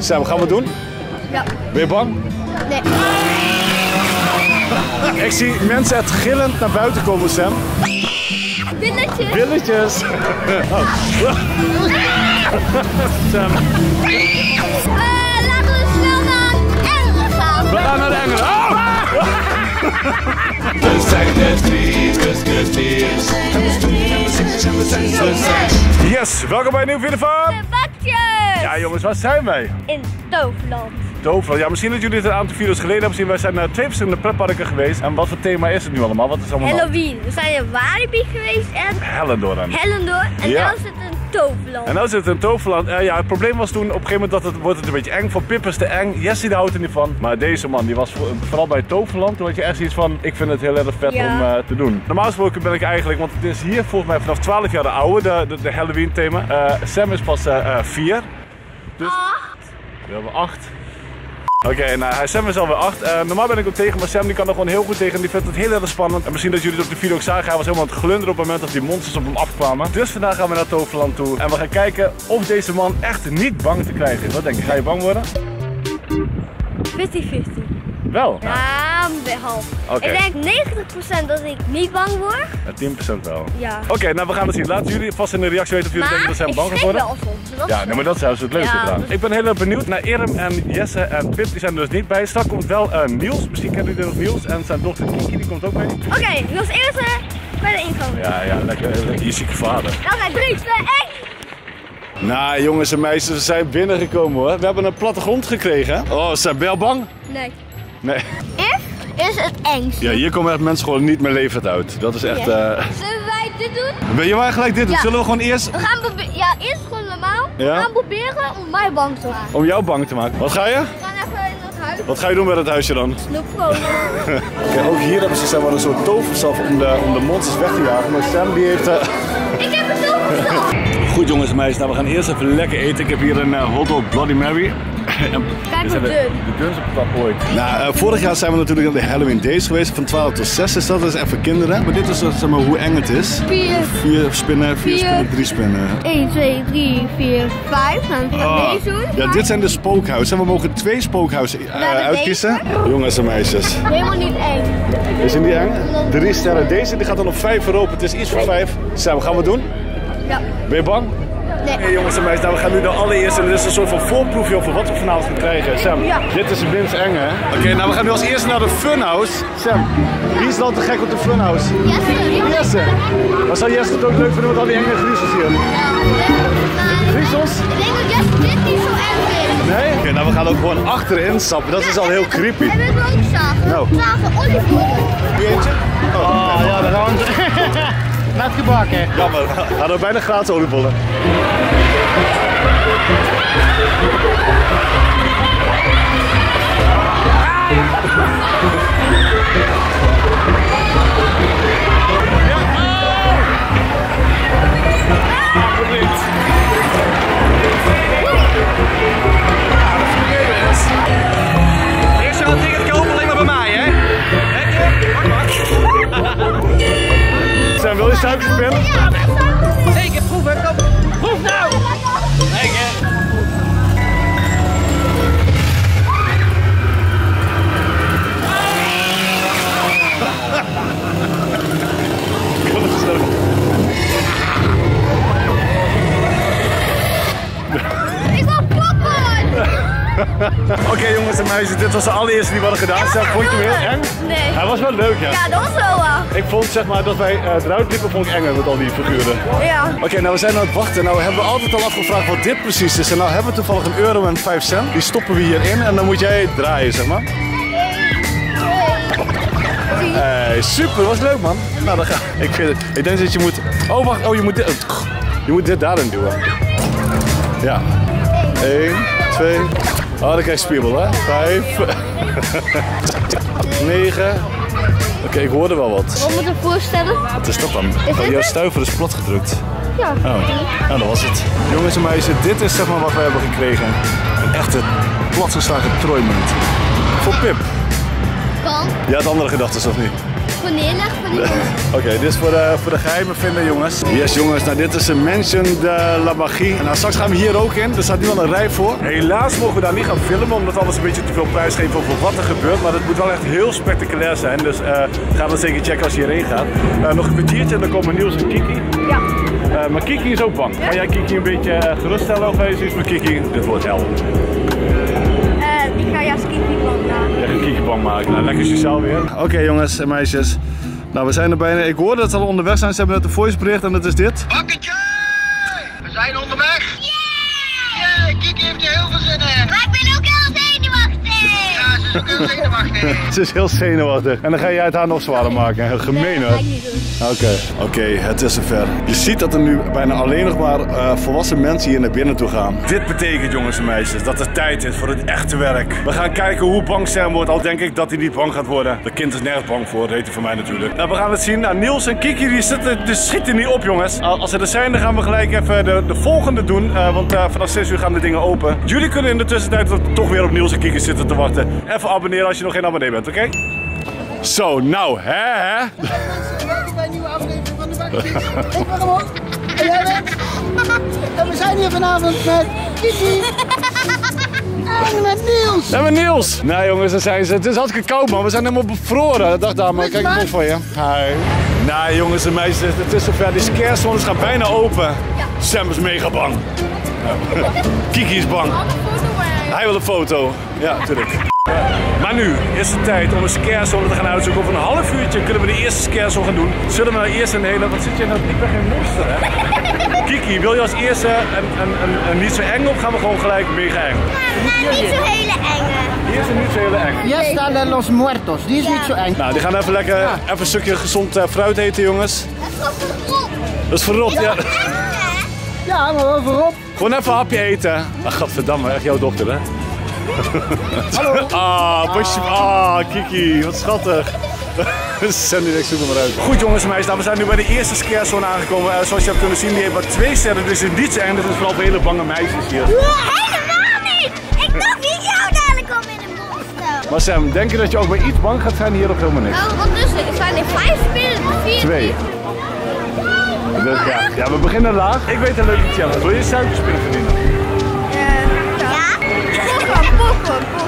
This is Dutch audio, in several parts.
Sam, gaan we het doen? Ja. Ben je bang? Nee. Ik zie mensen echt gillend naar buiten komen, Sam. Billetje. Billetjes. Oh. Sam, Eh, laten we snel naar Engelen gaan. we gaan naar de Engelen. Oh! We zijn het het. We zijn Yes, welkom bij een nieuwe video van... Ja jongens, waar zijn wij? In Toverland. Toverland. Ja, misschien dat jullie het een aantal video's geleden hebben gezien. Wij zijn naar twee verschillende pretparken geweest. En wat voor thema is het nu allemaal? Wat is allemaal nou? Halloween. We zijn in Walibi geweest en Hellendoorn. Hellendoor. En Ja. nu zit een Toverland. En nou zit het in Toverland. Eh, ja, het probleem was toen op een gegeven moment dat het wordt het een beetje eng. Voor Pip is te eng. Jessie daar houdt er niet van. Maar deze man, die was voor- vooral bij Toverland. Toen had je echt iets van, ik vind het heel erg vet Ja. om eh, te doen. Normaal gesproken ben ik eigenlijk, want het is hier volgens mij vanaf 12 jaar de oude, de, de, de Halloween thema. Eh, Sam is pas 4. Dus we hebben 8. Oké, nou, hij- Sam is alweer 8. normaal ben ik ook tegen, maar Sam die kan er gewoon heel goed tegen. Die vindt het heel erg spannend. En misschien dat jullie het op de video ook zagen, hij was helemaal aan het glunderen op het moment dat die monsters op hem afkwamen. Dus vandaag gaan we naar Toverland toe. En we gaan kijken of deze man echt niet bang te krijgen is. Wat denk je? Ga je bang worden? 50-50. Wel. Ja, half. Ik denk 90% dat ik niet bang word. Ja, 10% wel. Ja. Oké, nou we gaan het zien. Laten jullie vast in de reactie weten of jullie denken dat Sam bang schrik worden. wel soms. Dat Ja, nee, maar dat is juist het leuke Ja, Ik ben heel erg benieuwd naar Irem en Jesse en Pip. Die zijn er dus niet bij. Straks komt wel eh, Niels. Misschien kennen jullie nog Niels. En zijn dochter Kiki, die komt ook mee. Oké, als eerste bij de ingang. Ja, ja, lekker, lekker je zieke vader. Oké, 3, 2, 1. Nou, jongens en meisjes, we zijn binnengekomen hoor. We hebben een plattegrond gekregen. Oh, zijn Bel bang? Nee. Nee. Is het engst. Ja, hier komen echt mensen gewoon niet meer levend uit. Dat is echt... eh Zullen wij dit doen? Wil je maar gelijk dit doen? Ja. Zullen we gewoon eerst We gaan. Ja, eerst gewoon normaal. Ja? We gaan proberen om mij bang te maken. om jou bang te maken? Wat ga je? We gaan even in het huis. Wat ga je doen met het huisje dan? Snoep kopen. Oké, ook hier hebben ze zeg maar, een soort toverstaf om de, om de monsters weg te jagen. Maar Sam die heeft... eh, Ik heb het zo verstand. Goed jongens en meisjes, nou we gaan eerst even lekker eten. Ik heb hier een eh, hot dog Bloody Mary. Kijk hoe zijn de, dun. de dunste patat ooit. Nou, eh, vorig jaar zijn we natuurlijk aan de Halloween Days geweest. Van 12 tot 6 is dat. Dat is echt voor kinderen. Maar dit is eh, zeg maar, hoe eng het is. 4, Vier spinnen, vier, Vier. spinnen, drie spinnen. 1, 2, 3, 4, 5. Dan gaan we Ah, deze doen. ja, dit zijn de spookhuizen. En we mogen twee spookhuizen hebben uitkiezen. Jongens en meisjes. Helemaal niet eng. Is het niet eng? Drie sterren. Deze die gaat dan op 5 euro. Het is iets voor 5. Sam, gaan we het doen? Ja. Ben je bang? Nee. Hey jongens en meisjes, nou, we gaan nu de allereerste. En dit is een soort van voorproefje over wat we vanavond gaan krijgen. Sam, Ja. dit is minst eng hè? Oké, nou we gaan nu als eerste naar de Funhouse. Sam, wie is dan te gek op de Funhouse? Jesse. Jesse. Maar zou Jesse het ook leuk vinden met al die enge griezels hier? Griezels? Ik denk dat Jesse dit niet zo eng vindt. Nee? Oké, nou we gaan ook gewoon achterin stappen. Dat is al heel creepy. En we hebben ook zagen. Nou. Zagen oliebollen. Wie eentje? Oh, ja, daar gaan we. Net gebakken. jammer. We hadden bijna gratis oliebollen. Dit was de allereerste die we hadden gedaan. Vond je hem heel eng? Nee. Hij was wel leuk, ja. Ja, dat was wel wel. Ik vond zeg maar dat wij eh, eruit liepen, vond ik enger met al die figuren. Ja. Oké, nou we zijn aan het wachten. Nou hebben we altijd al afgevraagd wat dit precies is. En nou hebben we toevallig een euro en 5 cent. Die stoppen we hierin en dan moet jij draaien, zeg maar. Hey, super, was leuk man. Nou, dan ga ik. Vind het, ik denk dat je moet. Oh, wacht. Oh, je moet dit. Je moet dit daarin duwen. Ja. 1, 2. Oh, dan krijg je spierbal, hè? 5. 9. Oké, ik hoorde wel wat. Wat moet ik voorstellen? Wat is dat dan? dit Oh, jouw stuiver is plat gedrukt. Ja. Oh, nou dat was het. Jongens en meisjes, dit is zeg maar wat wij hebben gekregen. Een echte platgeslagen trooimunt. Voor Pip. Kan. Je had andere gedachten, of niet? Voor neerleggen van die Oké, dit is voor de, voor de geheime vinden, jongens. Yes, jongens. Nou, dit is een Mansion de la Magie. En nou, straks gaan we hier ook in. Er staat nu al een rij voor. Helaas mogen we daar niet gaan filmen, omdat we anders een beetje te veel prijs geven over wat er gebeurt. Maar het moet wel echt heel spectaculair zijn. Dus eh ga dan zeker checken als je hierheen gaat. Eh, nog een kwartiertje en dan komen Niels en Kiki. Ja. Eh, maar Kiki is ook bang. Ga jij Kiki een beetje geruststellen of hij is iets met Kiki? Dit wordt hel. Maken. Nou, lekker sociaal weer. Oké jongens en meisjes. Nou, we zijn er bijna. Ik hoorde dat ze al onderweg zijn. Ze hebben net een voicebericht en dat is dit. Bakketje! We zijn onderweg! Yeah! Kiki heeft er heel veel zin in! Maar ik ben ook ze is ook heel zenuwachtig. Ze is heel zenuwachtig. En dan ga jij het haar nog zwaarder maken. Heel gemeen hoor. Oké, oké, het is zover. Je ziet dat er nu bijna alleen nog maar eh, volwassen mensen hier naar binnen toe gaan. Dit betekent, jongens en meisjes, dat het tijd is voor het echte werk. We gaan kijken hoe bang Sam wordt, al denk ik dat hij niet bang gaat worden. De kind is nergens bang voor, dat weet hij van mij natuurlijk. Nou, we gaan het zien. Nou, Niels en Kiki die zitten, die schieten niet op, jongens. Al- Als ze er zijn, dan gaan we gelijk even de, de volgende doen. eh, want eh, vanaf 6 uur gaan de dingen open. Jullie kunnen in de tussentijd toch weer op Niels en Kiki zitten te wachten. Even abonneren als je nog geen abonnee bent, oké? Zo, nou, hè, hè? Welkom bij een nieuwe aflevering van de Bakkies. Ik ben Ramon. En jij bent? En we zijn hier vanavond met Kiki. En met Niels. En met Niels. Nou jongens, daar zijn ze. Het is hartstikke koud man. We zijn helemaal bevroren. Dag dame, kijk maar. bot van je. Hi. Nou jongens en meisjes, het is zover. Die scarezones gaan bijna open. Sam is mega bang. Kiki is bang. Hij wil een foto. Ja, natuurlijk. Maar nu is het tijd om een scarezone te gaan uitzoeken. Over een half uurtje kunnen we de eerste scarezone gaan doen. Zullen we nou eerst een hele... Wat zit je nou? Ik ben geen monster, hè? Kiki, wil je als eerste een, een, een, een niet zo eng of gaan we gewoon gelijk mega eng? Maar niet zo hele enge. Eerst een niet zo heel eng. Hier staan de Los Muertos. Die is niet zo eng. Nou, die gaan even lekker even een stukje gezond eh, fruit eten, jongens. Dat is verrot? Dat is verrot, ja. Ja, maar wel voorop. Gewoon even een hapje eten. Ach, godverdamme, echt jouw dochter, hè? Hallo. Ah, busje. Ah, Kiki, wat schattig. Sandy, ik zoek maar uit. Goed jongens en meisjes, nou, we zijn nu bij de eerste scarezone aangekomen. Eh, zoals je hebt kunnen zien, die heeft maar twee sterren, dus niet zo eng. Dit is vooral voor hele bange meisjes hier. Helemaal niet. Ik dacht niet jou dadelijk om in een monster. Maar Sam, denk je dat je ook bij iets bang gaat zijn hier of helemaal niks? Oh, wat het? Er zijn er vijf spelen, vier. Twee. Dus, ja. ja, we beginnen laag. Ik weet een leuke challenge. Wil je suikerspinnen verdienen?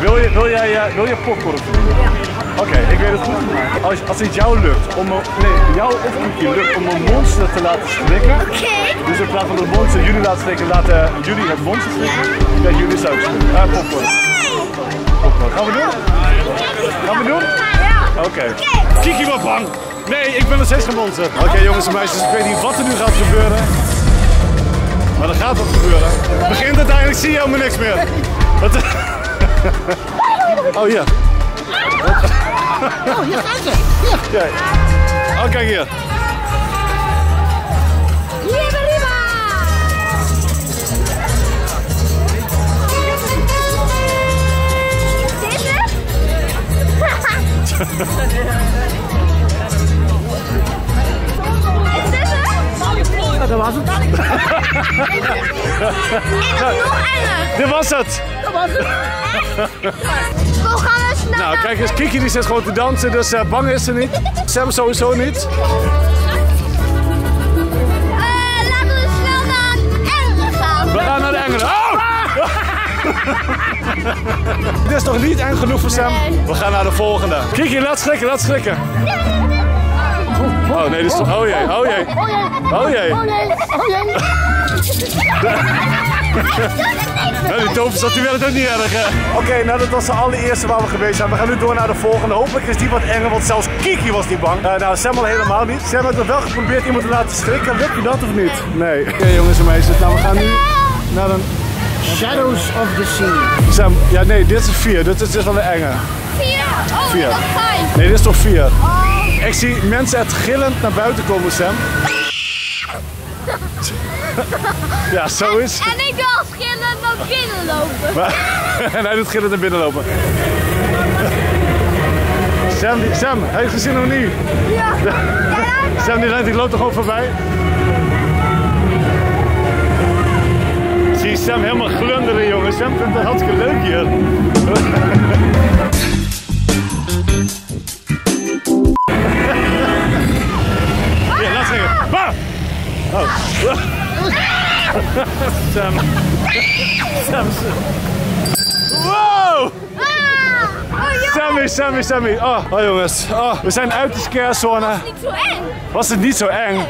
Wil je, wil jij, eh, wil je popcorn? Ja. Oké, ik weet het goed. Als, als het jou lukt om een, nee, jou of Kiki lukt om een monster te laten schrikken. Oké. Dus in plaats van het monster jullie laten schrikken, laten jullie het monster schrikken. Krijgen jullie suikerspinnen. Eh, popcorn. popcorn. Gaan we doen? Gaan we doen? Ja. Oké. Kiki wordt bang. Nee, ik ben nog steeds geen monster. Oké jongens en meisjes, ik weet niet wat er nu gaat gebeuren. Maar er gaat wat gebeuren. Het begint uiteindelijk, zie je helemaal niks meer. Wat? Oh ja. Oh, hier zijn ze. Hier. Kijk. Oh, kijk hier. Ja, dat was het. En dat nog enger. Dit was het. Dat was het. Hoe gaan we snel Nou, kijk eens, Kiki die zit gewoon te dansen, dus eh, bang is ze niet. Sam sowieso niet. Eh, laten we naar gaan. We gaan naar de engelen. Oh! Dit is nog niet eng genoeg voor Sam. We gaan naar de volgende. Kiki, laat schrikken, laat schrikken. Oh nee, dit is toch... Oh jee, oh jee. Oh jee. Oh jee. Oh jee. Oh jee. Nou, die tover zat u wel het ook niet erg, hè? Oké, nou dat was de allereerste waar we geweest zijn. We gaan nu door naar de volgende. Hopelijk is die wat enger, want zelfs Kiki was niet bang. Eh, nou, Sam al helemaal niet. Sam heeft nog wel geprobeerd iemand te laten schrikken. Lukt je dat of niet? Nee. Oké jongens en meisjes, nou we gaan nu naar een... Shadows of the Sea. Sam, ja nee, dit is vier. Dit is, dit is wel een enge. Vier. Oh, Vier. dat vijf. Nee, dit is toch vier. Oh. Ik zie mensen echt gillend naar buiten komen, Sam. Ja, zo is het. En ik wil als schillen naar binnen lopen. Maar- en hij doet gillend naar binnen lopen. Sam, Sam, heeft gezien of niet? Ja. Sam die, rent, die loopt er gewoon voorbij. Zie je Sam helemaal glunderen, jongen. Sam vindt het hartstikke leuk hier. Oh. Sam. Sam. Wow! Sammy, Sammy, Sammy. Oh, oh jongens. Oh, we zijn uit de scarezone. Was het niet zo eng? Was het niet zo eng?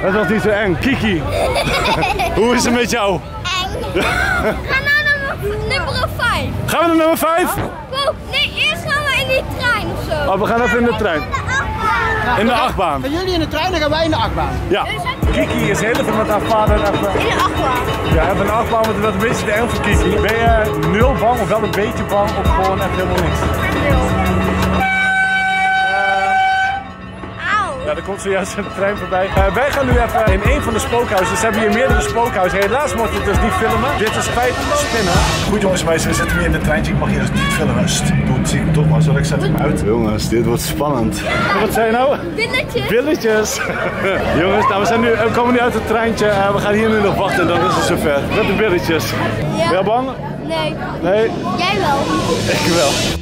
Het was niet zo eng. Kiki, hoe is het met jou? Eng. Ga nou naar nummer 5. Gaan we naar nummer 5? Oh, nee, eerst gaan we in die trein of zo. Oh, we gaan even in de trein. In de achtbaan. Gaan jullie in de trein, dan gaan wij in de achtbaan. Ja. Kiki is heel even met haar vader even... In de achtbaan. Ja, even een achtbaan, want dat is een beetje voor Kiki. Ben je nul bang of wel een beetje bang of gewoon echt helemaal niks? Auw. Ja, er komt zojuist een trein voorbij. Eh, wij gaan nu even in een van de spookhuizen. Ze hebben hier meerdere spookhuizen. Helaas mocht ik dus niet filmen. Dit is vijf spinnen. Goed jongens, wij zitten nu in de treintje. Ik mag hier dus niet filmen. Sst, doe het zie ik toch maar. Zal ik zet hem uit? Jongens, dit wordt spannend. Wat zei je nou? Billetje. Billetjes. jongens, nou, we, zijn nu, we komen nu uit het treintje. Eh, we gaan hier nu nog wachten en dan is het zover. Met de billetjes. Ben je Ja. bang? Nee. Nee? Jij wel. Ik wel.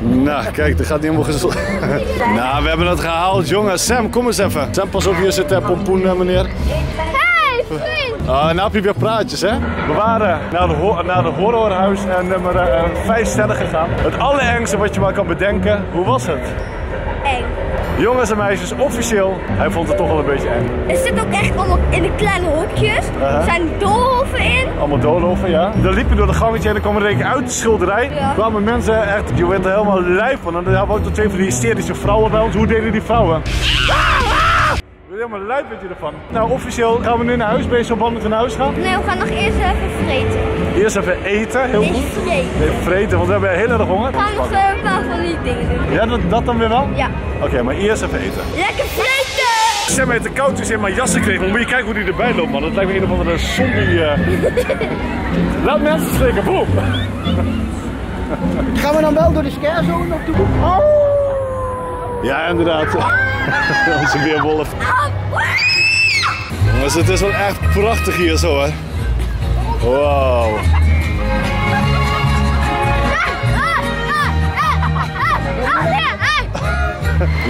Nou, kijk, dat gaat niet helemaal gezond. nou, we hebben het gehaald, jongens. Sam, kom eens even. Sam, pas op, hier zit uh, pompoen, eh, meneer. Hey, vriend. Ah, nou heb je weer praatjes, hè? We waren naar de, naar de horrorhuis en nummer eh, vijf sterren gegaan. Het allerengste wat je maar kan bedenken. Hoe was het? Eng. Jongens en meisjes, officieel, hij vond het toch wel een beetje eng. Er zit ook echt allemaal in de kleine hokjes. Aha. Er zijn doolhoven in. Allemaal doolhoffen, ja. Dan liepen we door de gangetje en dan kwamen er een uit de schilderij. Ja. kwamen mensen echt, je werd er helemaal lijf van. En dan hadden we ook twee van die hysterische vrouwen bij ons. Hoe deden die vrouwen? Ben helemaal lijp met je ervan. Nou, officieel gaan we nu naar huis. Ben je zo bang dat we naar huis gaan? Nee, we gaan nog eerst even vreten. Eerst even eten, heel Nee, goed. vreten. Nee, vreten, want we hebben heel erg honger. We gaan nog zo een paar van die dingen doen. Ja, dat, dat dan weer wel? Ja. Oké, maar eerst even eten. Lekker vreten! Sam heeft de koud dus in mijn jas gekregen. Maar moet je kijken hoe die erbij loopt, man. Dat lijkt me een of andere zombie. eh. Laat mensen schrikken, boem. Gaan we dan wel door de scarezone op de hoek? Oh! Ja, inderdaad. Onze weerwolf. Jongens, het is wel echt prachtig hier zo, hè. Wow.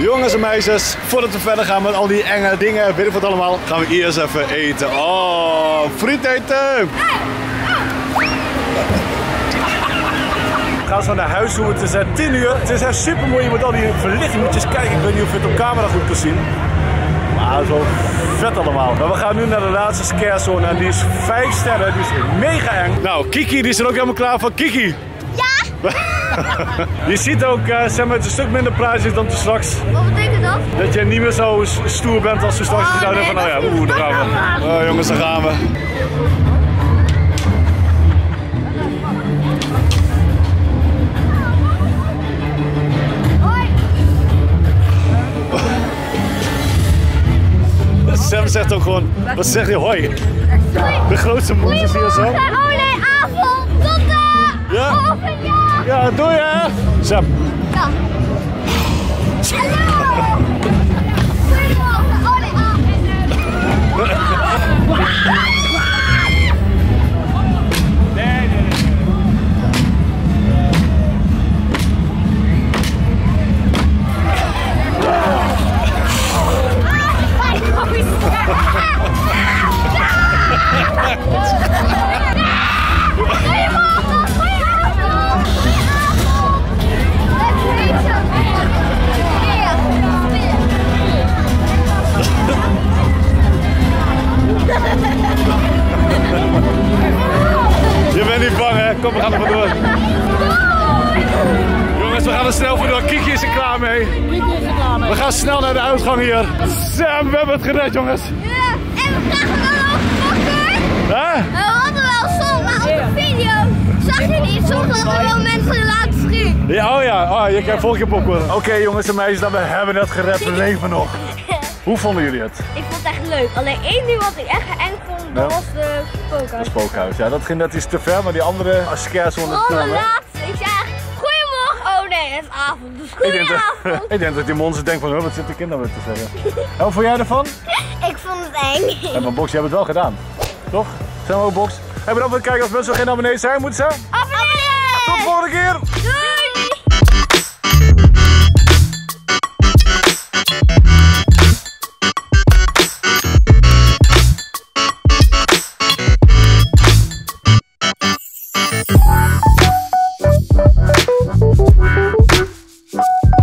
Jongens en meisjes, voordat we verder gaan met al die enge dingen, weet ik wat allemaal, gaan we eerst even eten. Oh, friet eten! Gaan zo naar huis toe. Het is eh, 10 uur. Het is echt super mooi met al die verlichting. Moet je eens kijken. Ik weet niet of je het op camera goed kan zien. Maar zo vet allemaal. Maar we gaan nu naar de laatste scarezone. En die is 5 sterren. Die is mega eng. Nou, Kiki die is er ook helemaal klaar voor. Kiki! Ja! Je ziet ook, eh Sam, het is een stuk minder praatjes dan toen straks. Wat betekent dat? Dat je niet meer zo stoer bent als toen straks. Oh, nee, van, nou ja, oeh, daar gaan we. Oh jongens, daar gaan we. Sam zegt ook gewoon, wat zeg je, hoi. De grootste mond is hier zo. Oh nee, avond! Tot de Ja. volgende jaar! Ja, doei hè. Sam. Ja. Hallo! Goedemorgen, oh nee, avond! Je bent niet bang hè? Kom, we gaan er vandoor. Jongens, we gaan er snel vandoor. Kiki is er klaar mee. Kiki is er klaar mee. We gaan snel naar de uitgang hier. Sam, we hebben het gered jongens. Ja, en we krijgen ook wakker. Hè? We hadden wel zon, maar op de video zag je niet soms dat er wel mensen laten schieten. Ja, oh ja, oh, je krijgt volgende popcorn. Oké jongens en meisjes, dan we hebben het gered. We leven nog. Hoe vonden jullie het? Ik vond het echt leuk. Alleen één ding wat ik echt eng vond, dat Ja. was de spookhuis. Spookhuis. Ja, dat ging net iets te ver, maar die andere scarezone Oh, de is avond. Dus Ik denk, dat, goedenavond. ik denk dat die monster denkt van, "Huh, wat zit de kinderen weer te zeggen. En wat vond jij ervan? ik vond het eng. En maar Box, je hebt het wel gedaan. Toch? Zijn we ook Box? En bedankt voor het kijken. Als mensen nog geen abonnee zijn, moeten ze. Abonneer! Tot de volgende keer. Doei!